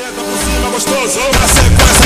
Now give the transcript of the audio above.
Senta por cima gostoso, na sequência.